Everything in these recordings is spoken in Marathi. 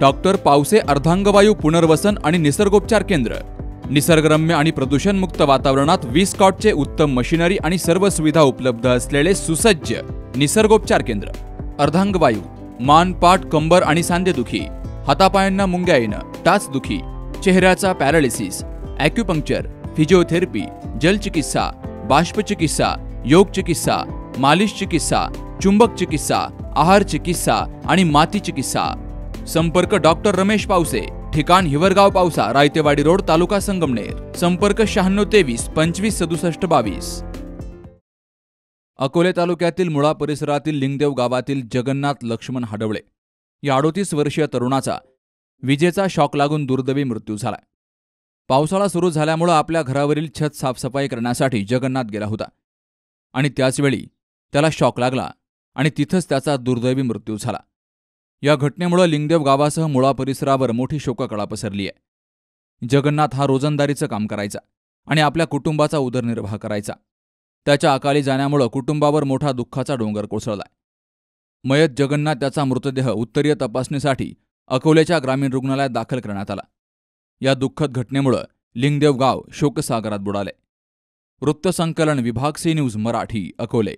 डॉक्टर पावसे अर्धांगवायू पुनर्वसन आणि निसर्गोपचार केंद्र. निसर्गरम्य आणि प्रदूषणमुक्त वातावरणात वीस कॉटचे उत्तम मशिनरी आणि सर्व सुविधा उपलब्ध असलेले सुसज्ज निसर्गोपचार केंद्र. अर्धांगवायू मान पाठ कंबर आणि सांधेदुखी हातापायांना मुंग्या येणं टाचदुखी चेहऱ्याचा पॅरालिसिस ॲक्युपंक्चर फिजिओथेरपी जलचिकित्सा बाष्पचिकित्सा योग चिकित्सा मालिश चिकित्सा चुंबक चिकित्सा आहार चिकित्सा आणि माती चिकित्सा संपर्क डॉक्टर रमेश पावसे ठिकाण हिवरगाव पावसा रायतेवाडी रोड तालुका संगमनेर. संपर्क शहाण्णव तेवीस पंचवीस सदुसष्ट बावीस. अकोले तालुक्यातील मुळा परिसरातील लिंगदेव गावातील जगन्नाथ लक्ष्मण हडवळे. या अडोतीस वर्षीय तरुणाचा विजेचा शॉक लागून दुर्दैवी मृत्यू झाला पावसाळा सुरू झाल्यामुळं आपल्या घरावरील छत साफसफाई करण्यासाठी जगन्नाथ गेला होता. आणि त्याचवेळी त्याला शॉक लागला आणि तिथंच त्याचा दुर्दैवी मृत्यू झाला. या घटनेमुळं लिंगदेव गावासह मुळा परिसरावर मोठी शोककळा पसरली आहे. जगन्नाथ हा रोजंदारीचं काम करायचा आणि आपल्या कुटुंबाचा उदरनिर्वाह करायचा. त्याच्या अकाली जाण्यामुळं कुटुंबावर मोठा दुःखाचा डोंगर कोसळलाय. मयत जगन्नाथ त्याचा मृतदेह उत्तरीय तपासणीसाठी अकोल्याच्या ग्रामीण रुग्णालयात दाखल करण्यात आला. या दुःखद घटनेमुळं लिंगदेव गाव शोकसागरात बुडाले. वृत्तसंकलन विभाग सी न्यूज मराठी अकोले.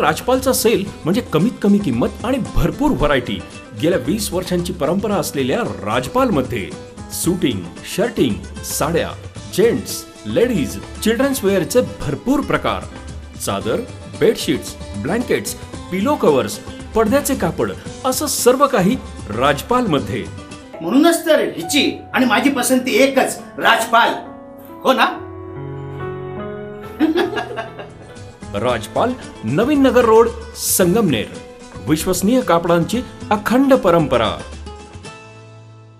राजपालचा सेल म्हणजे कमीत कमी किंमत आणि भरपूर व्हरायटी. गेल्या वीस वर्षांची परंपरा असलेल्या राजपाल मध्ये सुटिंग शर्टिंग साड्या जेंट्स लेडीज चिल्ड्रन्स वेअरचे भरपूर प्रकार. चादर बेडशीट्स ब्लँकेट्स पिलो कव्हर्स पडद्याचे कापड असं सर्व काही राजपाल मध्ये म्हणूनच तर हिची आणि माझी पसंती एकच राजपाल. हो ना? राजपाल नवीन नगर रोड संगमनेर. विश्वसनीय कापडांची अखंड परंपरा.